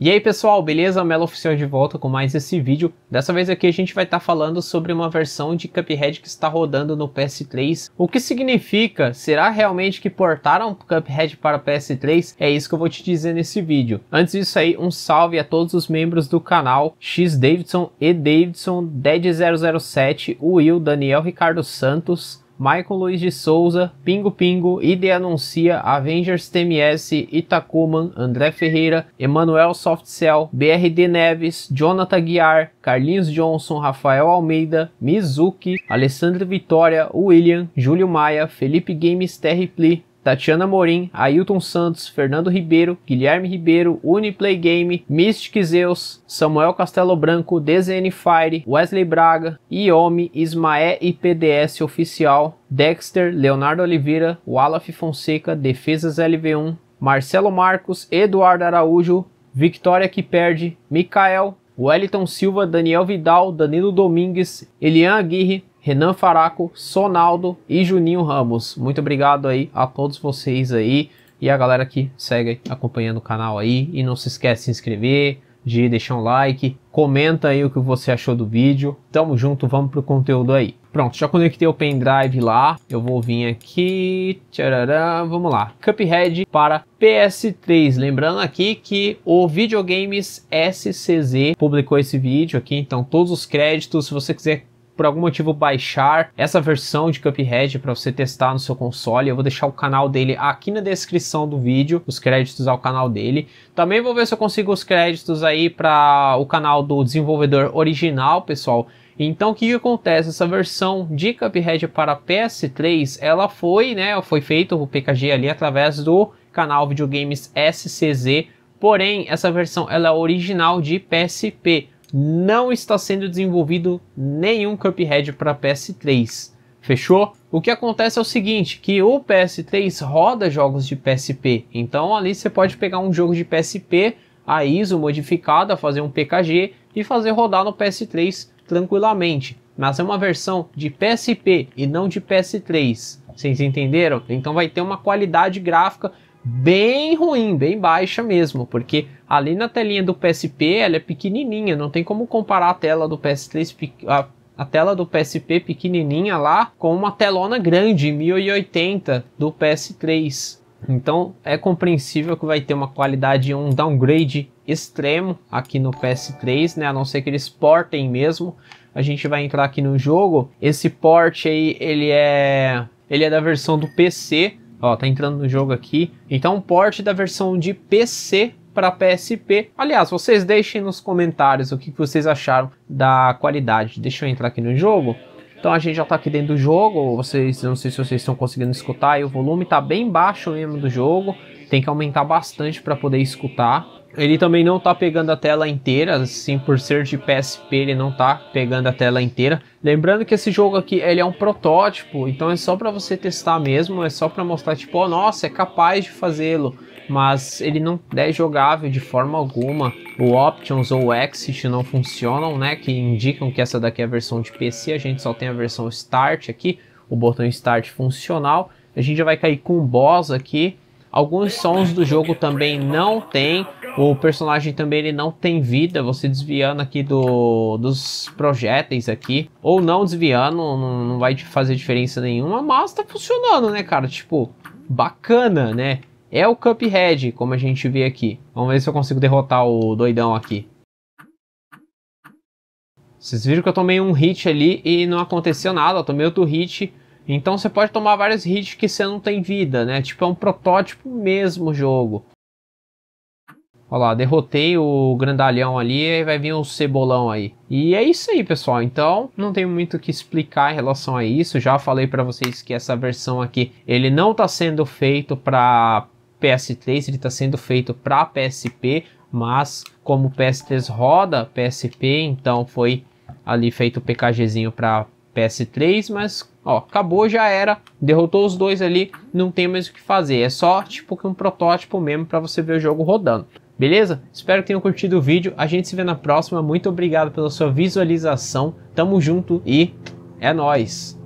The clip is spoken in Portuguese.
E aí pessoal, beleza? Melo Oficial de volta com mais esse vídeo. Dessa vez aqui a gente vai estar tá falando sobre uma versão de Cuphead que está rodando no PS3. O que significa? Será realmente que portaram Cuphead para PS3? É isso que eu vou te dizer nesse vídeo. Antes disso aí, um salve a todos os membros do canal, X Davidson, E Davidson, Dead007, Will, Daniel Ricardo Santos, Michael Luiz de Souza, Pingo Pingo, ID Anuncia, Avengers TMS, Itacuman, André Ferreira, Emanuel Softcell, BRD Neves, Jonathan Guiar, Carlinhos Johnson, Rafael Almeida, Mizuki, Alessandro Vitória, William, Júlio Maia, Felipe Games Terripli, Tatiana Morim, Ailton Santos, Fernando Ribeiro, Guilherme Ribeiro, Uniplay Game, Mystic Zeus, Samuel Castelo Branco, DZN Fire, Wesley Braga, Iomi, Ismaé e PDS Oficial, Dexter, Leonardo Oliveira, Wallaf Fonseca, Defesas LV1, Marcelo Marcos, Eduardo Araújo, Victoria que perde, Mikael, Wellington Silva, Daniel Vidal, Danilo Domingues, Elian Aguirre, Renan Faraco, Sonaldo e Juninho Ramos. Muito obrigado aí a todos vocês aí e a galera que segue acompanhando o canal aí. E não se esquece de se inscrever, de deixar um like, comenta aí o que você achou do vídeo. Tamo junto, vamos pro conteúdo aí. Pronto, já conectei o pendrive lá. Eu vou vir aqui. Tcharará, vamos lá. Cuphead para PS3. Lembrando aqui que o Videogames SCZ publicou esse vídeo aqui. Então, todos os créditos, se você quiser por algum motivo baixar essa versão de Cuphead para você testar no seu console, eu vou deixar o canal dele aqui na descrição do vídeo, os créditos ao canal dele. Também vou ver se eu consigo os créditos aí para o canal do desenvolvedor original, pessoal. Então o que, que, acontece? Essa versão de Cuphead para PS3, ela foi, né, foi feito o PKG ali através do canal Videogames SCZ, porém essa versão ela é original de PSP não está sendo desenvolvido nenhum Cuphead para PS3. Fechou? O que acontece é o seguinte, que o PS3 roda jogos de PSP. Então ali você pode pegar um jogo de PSP, a ISO modificada, fazer um PKG e fazer rodar no PS3 tranquilamente. Mas é uma versão de PSP e não de PS3. Vocês entenderam? Então vai ter uma qualidade gráfica bem ruim, bem baixa mesmo, porque ali na telinha do PSP ela é pequenininha, não tem como comparar a tela do PS3 a, a tela do PSP pequenininha lá com uma telona grande 1080 do PS3. Então é compreensível que vai ter uma qualidade, um downgrade extremo aqui no PS3, né? A não ser que eles portem mesmo. A gente vai entrar aqui no jogo. Esse port aí, ele é, ele é da versão do PC, Ó, tá entrando no jogo aqui. Então, um port da versão de PC para PSP. Aliás, vocês deixem nos comentários o que vocês acharam da qualidade. Deixa eu entrar aqui no jogo. Então a gente já está aqui dentro do jogo. Vocês, não sei se vocês estão conseguindo escutar. E o volume está bem baixo mesmo do jogo. Tem que aumentar bastante para poder escutar. Ele também não tá pegando a tela inteira, assim, por ser de PSP, ele não tá pegando a tela inteira. Lembrando que esse jogo aqui, ele é um protótipo, então é só para você testar mesmo, é só para mostrar, tipo, oh, nossa, é capaz de fazê-lo. Mas ele não é jogável de forma alguma. O Options ou o Exit não funcionam, né? Que indicam que essa daqui é a versão de PC. A gente só tem a versão Start aqui, o botão Start funcional. A gente já vai cair com o boss aqui. Alguns sons do jogo também não tem. O personagem também ele não tem vida, você desviando aqui do, dos projéteis aqui, ou não desviando, não, não vai fazer diferença nenhuma, mas tá funcionando, né, cara? Tipo, bacana, né? É o Cuphead, como a gente vê aqui. Vamos ver se eu consigo derrotar o doidão aqui. Vocês viram que eu tomei um hit ali e não aconteceu nada, eu tomei outro hit. Então você pode tomar vários hits que você não tem vida, né? Tipo, é um protótipo mesmo jogo. Olha lá, derrotei o grandalhão ali e vai vir o cebolão aí. E é isso aí, pessoal. Então, não tem muito o que explicar em relação a isso. Já falei para vocês que essa versão aqui, ele não está sendo feito para PS3, ele está sendo feito para PSP, mas como o PS3 roda PSP, então foi ali feito o PKGzinho para PS3, mas ó, acabou, já era, derrotou os dois ali, não tem mais o que fazer, é só tipo que um protótipo mesmo para você ver o jogo rodando. Beleza? Espero que tenham curtido o vídeo. A gente se vê na próxima. Muito obrigado pela sua visualização. Tamo junto e é nóis!